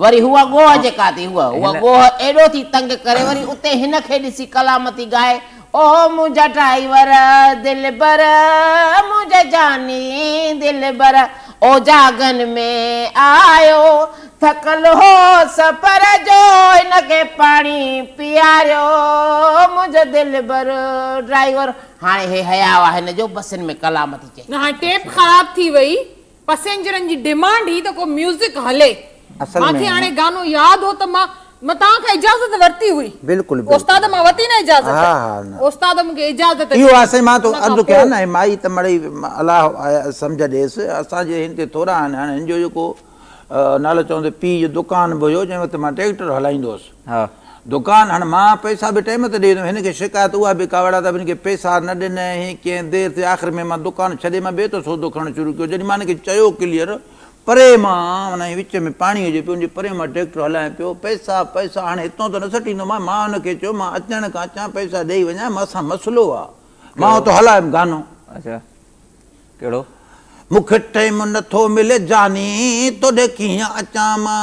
वरी हूअ गोह जेका थी हूअ हूअ गोह एॾो थी तंग करे वरी उते हिन खे ॾिसी कलाम थी ओ मुंहिंजा ड्राइवर दिल मुंहिंजा जानी दिल ओ जागन में आयो थकल हो सफ़र जो हिन खे पाणी पीआरियो मुंहिंजो दिल ड्राइवर हाणे हे हया आहे हिन जो बसियुनि में कलाम थी चए हाणे टेप ख़राबु थी वई पसेंजरनि जी डिमांड ई त को म्यूज़िक हले नालो चवंदो पीउ जो दुकान बि हुयो जंहिंमहिल मां ट्रेक्टर हलाईंदो हुयुसि दुकान मां पैसा बि टाइम ते ॾींदो हिनखे शिकायत उहा बि कावड़ आहे पैसा न ॾिनई कंहिं देरि में छॾे मां ॿियो त सोधो खणणु चयो परे मां माना विच में पाणी हुजे पियो हुनजे परे मां ट्रैक्टर हलायां पियो पैसा पैसा हाणे हितां त न छॾींदोमांव मां हुनखे चयो मां अचण खां अचां पैसा ॾेई वञा मूंसां मसलो आहे मां हुतो हलायमि गानो अच्छा कहिड़ो मूंखे टाइम नथो मिले जानी तोॾे कीअं अचां मां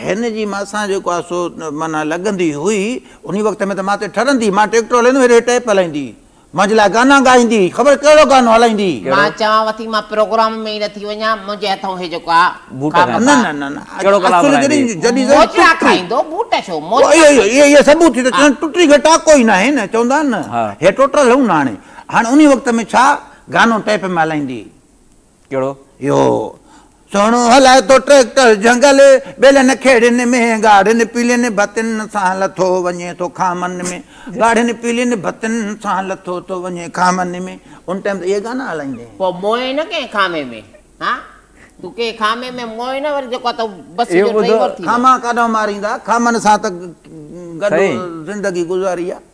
हिन जी मासां जेको आहे सो माना लॻंदी हुई उन वक़्त में त मां ठरंदी मां टेक्टो हलाईंदी टैप हलाईंदी मुंहिंजे लाइ गाना ॻाईंदी ख़बर कहिड़ो ई न आहे न चवंदा न हे टोटल हाणे उन वक़्त में छा गानो टाइप में हलाईंदी कहिड़ो इहो सोनो हलाए तो ट्रैक्टर जंगल बेलन खेड़िन में गाढ़िन पीलिन भतिन सां लथो वञे थो खामन में गाढ़िन पीलिन भतिन सां लथो थो वञे खामन में उन टाइम इहे गाना हलाईंदे पोइ मोए न कंहिं खामे में खामे खामा काॾां मारींदा खामन सां त गॾु ज़िंदगी गुज़ारी आहे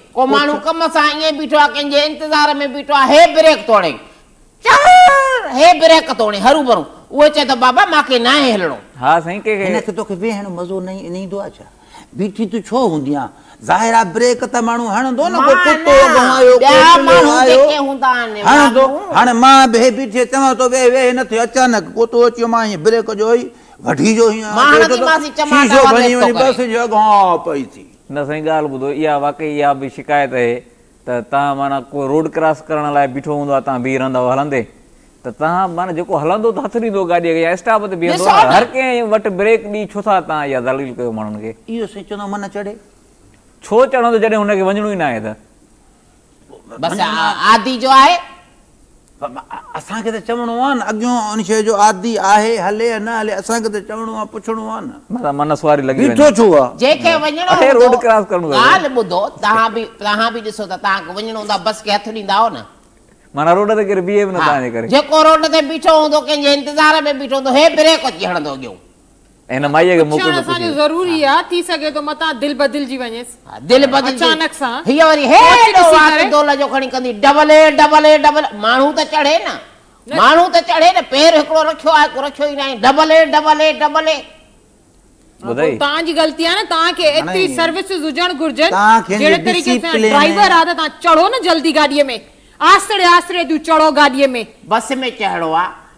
को मानु कम सा ये बिठवा के जे इंतजार में बिठवा हे ब्रेक तोड़े चार हे ब्रेक तोड़े हरू भरू वो चे तो बाबा माके ना हेलणो हां सही के इने तो के बेहण मजो नहीं नहीं दो अच्छा बीठी तू छो हुंदिया जाहिर ब्रेक त मानु हण दो को कुत्तो गायो को ब्या के हुंदा ने मां बे बीठे तव तो बे वे न थे अचानक को तो अच्यो मां ब्रेक जो मां ने मासी चमाटा बस जो पई थी न साईं ॻाल्हि ॿुधो इहा वाकई इहा बि शिकायत आहे त तव्हां माना को रोड क्रॉस करण लाइ बीठो हूंदो आहे तव्हां बीह रहंदव हलंदे त तव्हां माना जेको हलंदो त हथु ॾींदो गाॾीअ खे या स्टाफ ते बीहंदो हर कंहिं वटि ब्रेक ॾेई छो था तव्हां इहा दलील कयो माण्हुनि खे इहो साईं चवंदो मन चढ़े छो चढ़ंदो जॾहिं हुनखे वञिणो ई न आहे त जो आहे असांखे त चवणो आहे न अॻियां उन शइ जो आदि आहे हले न हले असांखे त चवणो आहे पुछणो आहे न बीठो ॿुधो तव्हां बि तव्हां बि ॾिसो त तव्हांखे वञिणो हूंदो बस खे हथ ॾींदा न माना रोड ते बीहे बि न तव्हांजे करे जेको रोड ते बीठो हूंदो कंहिंजे इंतज़ार में बीठो हूंदो हे ब्रेक अची हणंदो ان مائی کے موقع پر اچھا ضروری ہے تھی سکے تو متا دل بدل جی ونجس دل بدل اچانک سا ہی وری ہے ڈولا جو کھنی کندی double A double A double مانو تے چڑھے نا مانو تے چڑھے نا پیر ہکڑو رکھو ہے رکھو ہی نہیں double A double A double A بدائی جی غلطی نا تاں کے اتنی سروس زوجن گرجے جڑے طریقے سے ڈرائیور آدا تاں چڑھو نا جلدی گاڑی میں آسڑے آسڑے چڑھو میں بس میں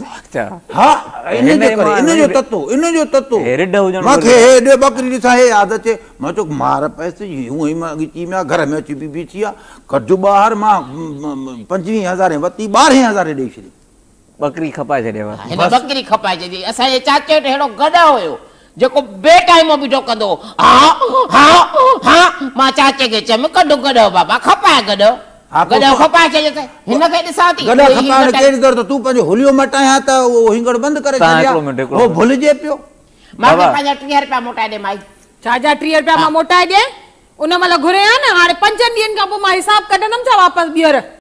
मां पंजवीह हज़ारे वरिती ॿारहें हज़ारे ॾेई छॾी बकरी खपाए छॾियां वटि मां चाचे खे चयमि कॾो गॾु बाबा खपाए मां मोटाए ॾे उन पंजनि ॾींहंनि खां पोइ मां हिसाबु कढंदमि छा वापसि ॿीहर